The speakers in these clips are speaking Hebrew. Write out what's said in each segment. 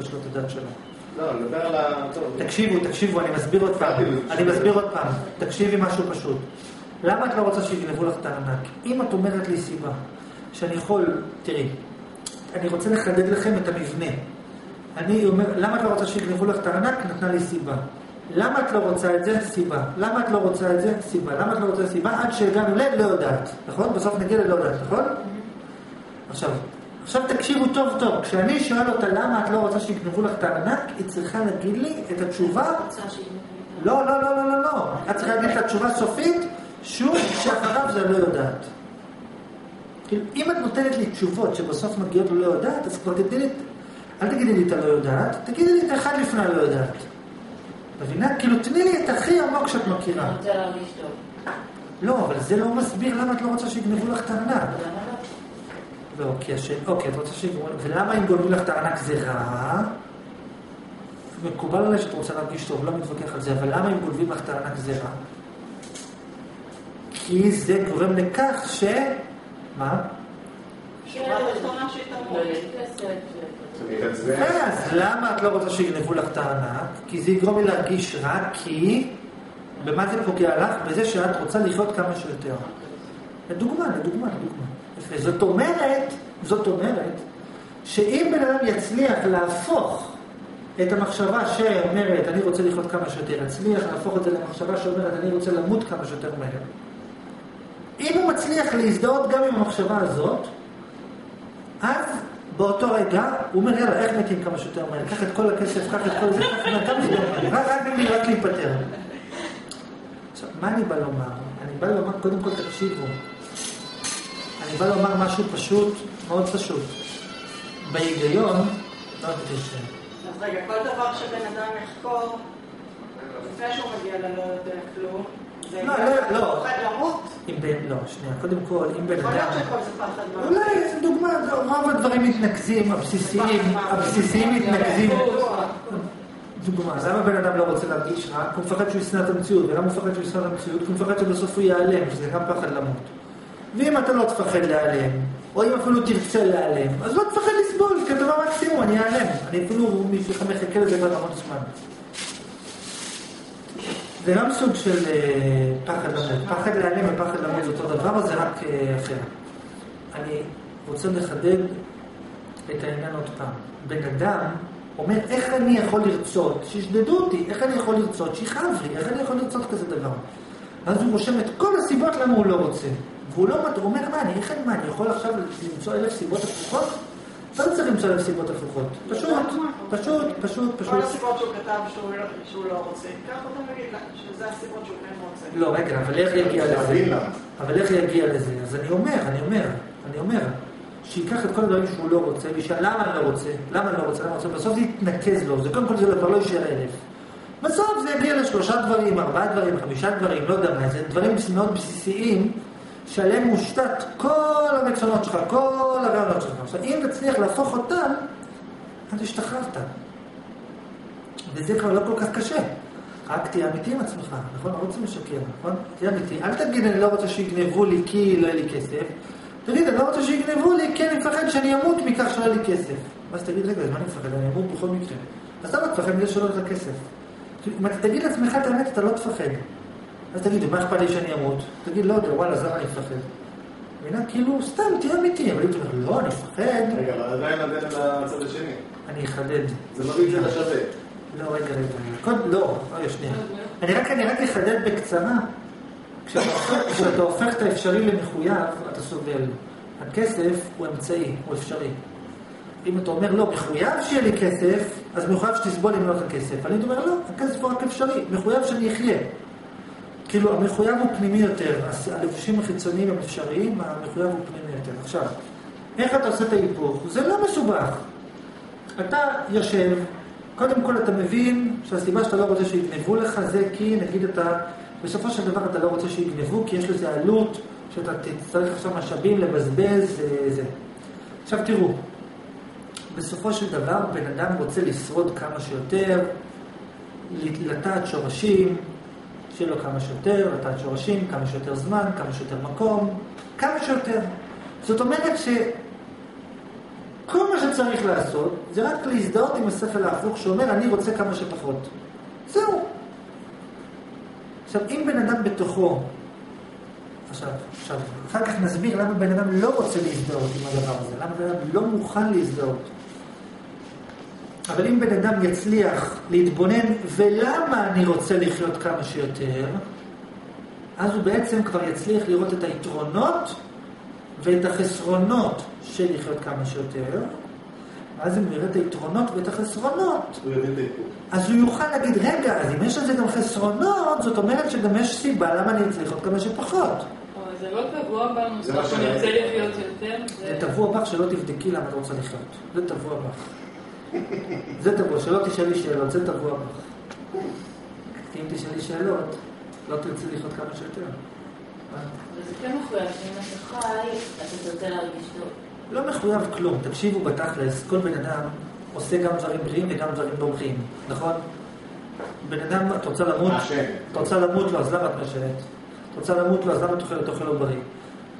יש לו את הדת שלו. לא, על ה... תקשיבו, תקשיבו, אני מסביר עוד פעם. אני מסביר עוד פעם. תקשיבי משהו פשוט. למה את לא רוצה שיגנבו לך את הארנק? אם את אומרת לי סיבה שאני יכול, תראי, אני רוצה לחדד לכם את המבנה. אני אומר, למה את לא רוצה שיגנבו לך את הארנק? נתנה לי סיבה. למה את לא רוצה את זה? סיבה. למה את לא רוצה את זה? סיבה. למה את לא רוצה סיבה? עד שהגענו ל... לא יודעת. נכון? בסוף נגיע ללא יודעת, נכון? עכשיו, עכשיו תקשיבו טוב טוב. כשאני שואל אותה למה את לא רוצה שיגנבו לך את הארנק, היא צריכה להגיד לי את התשובה. לא, לא, לא, לא, לא, לא. את צריכה להגיד את התשובה הסופית, שוב, שאחריו זה לא יודעת. כאילו, אם את נותנת לי תשובות שבסוף מגיעות ללא יודעת, אז כבר תגידי לי, אל תגידי לי את הלא יודעת, תגידי לי את האחד לפני הלא יודעת. מבינה? כאילו, תני לי את הכי עמוק שאת מכירה. לא, אבל זה לא מסביר למה את לא רוצה שיגנבו לך את הארנק. לא? כי השאלה, אוקיי, את רוצה שיגנבו, ולמה אם גונבים לך את הארנק זה רע? מקובל עליי שאת רוצה להרגיש טוב, לא מתווכח על זה, אבל למה אם גונבים לך את הארנק זה רע? כי זה גורם לכך ש... מה? שהתעמרות. לא, אתעצבן. אז למה את לא רוצה שיגנבו לך את הארנק? כי זה יגרום לי להרגיש רע, כי... במה זה פוגע לך? בזה שאת רוצה לחיות כמה שיותר. לדוגמה, לדוגמה, לדוגמה. זאת אומרת, זאת אומרת, שאם בן אדם יצליח להפוך את המחשבה שאומרת, אני רוצה לחיות כמה שיותר, יצליח להפוך את זה למחשבה שאומרת, אני רוצה למות כמה שיותר מהר. אם הוא מצליח להזדהות גם עם המחשבה הזאת, אז באותו רגע הוא אומר, יאללה, איך מתים כמה שיותר מהר? קח את כל הכסף, קח את כל זה, קח את כמה שיותר רק בשביל רק להיפטר. עכשיו, מה אני בא לומר? אני בא לומר, קודם כל תקשיבו. אני בא לומר משהו פשוט, מאוד פשוט. בהיגיון, לא בקשר. אז רגע, כל דבר שבן אדם יחקור, לפני שהוא מגיע ללא יודע כלום, זה לא, לא, לא. לא, שנייה, קודם כל, אם בן יכול להיות אדם... שכל זה פחד למות. אולי, דוגמה, רוב הדברים מתנקזים, הבסיסיים, הבסיסיים מתנקזים. דוגמה, למה בן אדם לא רוצה להרגיש רע? כי הוא מפחד שהוא ישנא את המציאות, ולמה הוא מפחד שהוא ישנא את המציאות? כי הוא מפחד שבסוף הוא ייעלם, שזה גם פחד למות. ואם אתה לא תפחד להיעלם, או אם אפילו תרצה להיעלם, אז לא תפחד לסבול, כי אתה במקסימום, אני אעלם. אני אפילו מחכה לזה כבר המון זמן. זה גם סוג של אה, פחד למות. פחד להיעלם ופחד למות זה אותו דבר, או זה רק אה, אחר? אני רוצה לחדד את העניין עוד פעם. בן אדם אומר, איך אני יכול לרצות? שישדדו אותי, איך אני יכול לרצות? שיכאב לי, איך אני יכול לרצות כזה דבר? אז הוא רושם את כל הסיבות למה הוא לא רוצה. והוא לא, מת- הוא אומר, מה, אני, איך אני, מה, אני יכול עכשיו למצוא אלף סיבות הפוכות? אתה לא צריך למצוא אלף סיבות הפוכות. פשוט, פשוט, פשוט, כל פשוט. הסיבות שהוא כתב שהוא לא- לא רוצה, קח אותם ונגיד לה שזה הסיבות שהוא כן רוצה. לא, רגע, אבל איך יגיע לזה? אבל איך יגיע לזה? אז אני אומר, אני אומר, אני אומר, שייקח את כל הדברים שהוא לא רוצה, וישאל למה אני לא רוצה, למה אני לא רוצה, למה אני לא רוצה, בסוף זה יתנקז לו, זה קודם כל זה כבר לא יישאר אלף. בסוף זה יגיע לשלושה דברים, ארבעה דברים, חמישה דברים, לא יודע מה, זה דברים מאוד בסיסיים, שעליהם מושתת כל הרצונות שלך, כל הרעיונות שלך. עכשיו, אם תצליח להפוך אותם, אז השתחררת. וזה כבר לא כל כך קשה. רק תהיה אמיתי עם עצמך, נכון? לא רוצים לשקר, נכון? תהיה אמיתי. אל תגיד, אני לא רוצה שיגנבו לי כי לא יהיה לי כסף. תגיד, אני לא רוצה שיגנבו לי כי אני מפחד שאני אמות מכך שלא יהיה לי כסף. ואז תגיד, רגע, אז מה אני מפחד? אני אמות בכל מקרה. אז למה תפחד מזה שלא יהיה לך כסף? אם אתה תגיד לעצמך את האמת, אתה לא תפחד. אז תגיד, מה אכפת לי שאני אמות? תגיד, לא יודע, וואלה, למה אני מפחד? מבינה? כאילו, סתם, תהיה אמיתי. אבל אם אתה אומר, לא, אני מפחד, רגע, אבל עדיין עדיין לצד השני. אני אחדד. זה מביא את זה לשווה. לא, רגע, רגע. קוד, לא, רגע, שנייה. אני רק, אני רק אחדד בקצרה. כשאתה הופך- את האפשרי למחויב, אתה סובל. הכסף הוא אמצעי, הוא אפשרי. אם אתה אומר, לא, מחויב שיהיה לי כסף, אז מחויב שתסבול אם לא יהיה לך כסף. אני אומר, לא, הכסף הוא רק אפשרי, מחויב שאני אחיה. כאילו, המחויב הוא פנימי יותר, הלבושים החיצוניים הם אפשריים, המחויב הוא פנימי יותר. עכשיו, איך אתה עושה את ההיפוך? זה לא מסובך. אתה יושב, קודם כל אתה מבין שהסיבה שאתה לא רוצה שיגנבו לך זה כי נגיד אתה, בסופו של דבר אתה לא רוצה שיגנבו כי יש לזה עלות שאתה תצטרך עכשיו משאבים לבזבז אה, זה. עכשיו תראו, בסופו של דבר בן אדם רוצה לשרוד כמה שיותר, לטעת שורשים, שיהיה לו כמה שיותר, לטעת שורשים, כמה שיותר זמן, כמה שיותר מקום, כמה שיותר. זאת אומרת ש... כל מה שצריך לעשות זה רק להזדהות עם השכל ההפוך שאומר אני רוצה כמה שפחות. זהו. עכשיו, אם בן אדם בתוכו, עכשיו, עכשיו, אחר כך נסביר למה בן אדם לא רוצה להזדהות עם הדבר הזה, למה בן אדם לא מוכן להזדהות. אבל אם בן אדם יצליח להתבונן ולמה אני רוצה לחיות כמה שיותר, אז הוא בעצם כבר יצליח לראות את היתרונות ואת החסרונות של לחיות כמה שיותר, ואז אם הוא יראה את היתרונות ואת החסרונות, הוא. אז הוא יוכל להגיד, רגע, אז אם יש לזה גם חסרונות, זאת אומרת שגם יש סיבה למה אני צריך עוד כמה שפחות. זה לא טבוע בנו, שאני- נרצה לחיות יותר. זה טבוע בך שלא תבדקי למה את רוצה לחיות. זה טבוע בך. זה טבוע, שלא תשאלי שאלות, זה טבוע בך. אם תשאלי שאלות, לא תרצי לחיות כמה שיותר. אבל זה כן מחויב, שאם אתה חי, אתה תרצה להרגיש טוב. לא מחויב כלום. תקשיבו בתכלס, כל בן אדם עושה גם דברים בריאים וגם דברים לא בריאים, נכון? בן אדם, את רוצה למות? את רוצה למות? לא, אז למה את מעשנת? את רוצה למות? לא, אז למה את אוכלת אוכל לא בריא?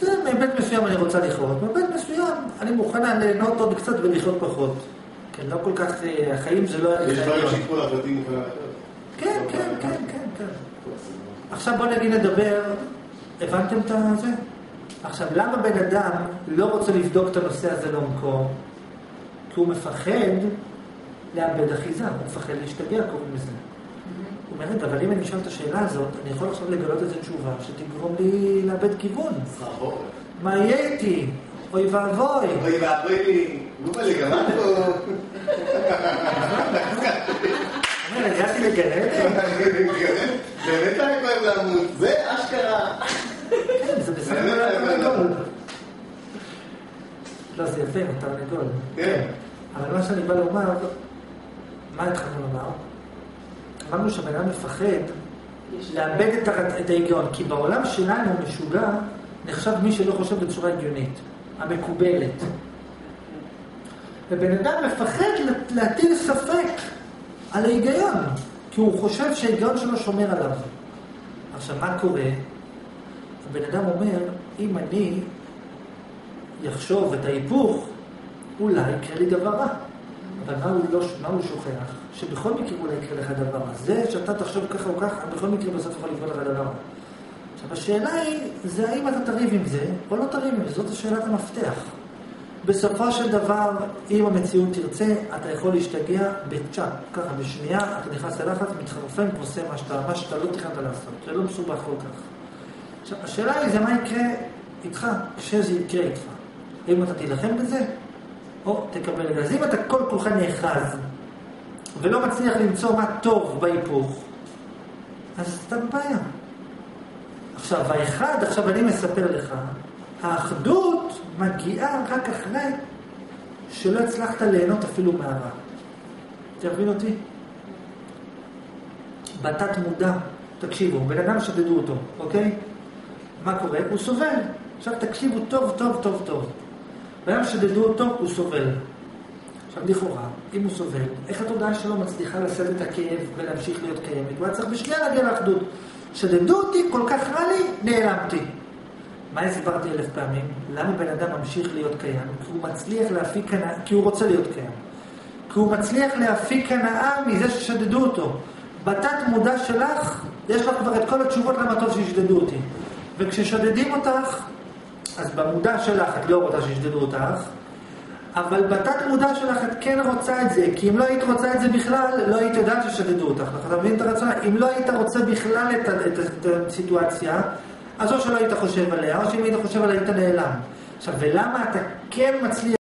זה, מהיבט מסוים אני רוצה לחיות, מהיבט מסוים אני מוכנה ליהנות עוד קצת ולחיות פחות. כן, לא כל כך, אה, החיים זה לא... יש דברים העליון. שיקחו לך ותהיי מוכנה לחיות. כן, כן, כן, כן, כן. עכשיו בוא נגיד נדבר, הבנתם את זה? עכשיו, למה בן אדם לא רוצה לבדוק את הנושא הזה לעומקו? כי הוא מפחד לאבד אחיזה, הוא מפחד להשתגע, קוראים לזה. הוא אומר, אבל אם אני אשאל את השאלה הזאת, אני יכול עכשיו לגלות איזו תשובה שתגרום לי לאבד כיוון. מה יהיה איתי? אוי ואבוי. אוי ואבוי לי, לי, גם את פה. הגעתי לגן? באמת היה כואב למות, זה אשכרה. כן, זה בסדר. לא, זה יפה, הוא תרנגול. כן. אבל מה שאני בא לומר, מה התחלנו לומר? אמרנו שהבן אדם מפחד לאבד את, ההיגיון, כי בעולם שלנו משוגע נחשב מי שלא חושב בצורה הגיונית, המקובלת. ובן אדם מפחד לה- להטיל ספק על ההיגיון, כי הוא חושב שההיגיון שלו שומר עליו. עכשיו, מה קורה? הבן אדם אומר, אם אני יחשוב את ההיפוך, אולי יקרה לי דבר רע. אבל מה הוא, לא, מה הוא שוכח? שבכל מקרה אולי יקרה לך דבר רע. זה שאתה תחשוב ככה או ככה, בכל מקרה בסוף יכול לקרות לך דבר רע. עכשיו השאלה היא, זה האם אתה תריב עם זה, או לא תריב עם זה, זאת השאלת המפתח. בסופו של דבר, אם המציאות תרצה, אתה יכול להשתגע בצ'אט, ככה, בשנייה, אתה נכנס ללחץ, מתחרפן, ועושה מה שאתה, מה שאתה לא תכננת לעשות. זה לא מסובך כל כך. עכשיו, השאלה היא, זה מה יקרה איתך, כשזה יקרה איתך. האם אתה תילחם בזה, או תקבל את זה. אז אם אתה כל כולך נאחז, ולא מצליח למצוא מה טוב בהיפוך, אז אתה בבעיה. עכשיו, האחד, עכשיו אני מספר לך, האחדות מגיעה רק אחרי שלא הצלחת ליהנות אפילו מהרע. תבין אותי? בתת מודע, תקשיבו, בן אדם שדדו אותו, אוקיי? מה קורה? הוא סובל. עכשיו תקשיבו טוב, טוב, טוב, טוב. בן אדם שדדו אותו, הוא סובל. עכשיו לכאורה, אם הוא סובל, איך התודעה שלו מצליחה לשאת את הכאב ולהמשיך להיות קיימת? הוא היה צריך בשנייה להגיע לאחדות. שדדו אותי, כל כך רע לי, נעלמתי. מה הסברתי אלף פעמים? למה בן אדם ממשיך להיות קיים? כי הוא מצליח להפיק הנאה, כי הוא רוצה להיות קיים. כי הוא מצליח להפיק הנאה מזה ששדדו אותו. בתת מודע שלך, יש לך כבר את כל התשובות למה טוב שישדדו אותי. וכששודדים אותך, אז במודע שלך את לא רוצה שישדדו אותך, אבל בתת מודע שלך את כן רוצה את זה, כי אם לא היית רוצה את זה בכלל, לא היית יודעת ששדדו אותך. אתה מבין את הרצון? אם לא היית רוצה בכלל את, את, את הסיטואציה, אז או שלא היית חושב עליה, או שאם היית חושב עליה היית נעלם. עכשיו, ולמה אתה כן מצליח...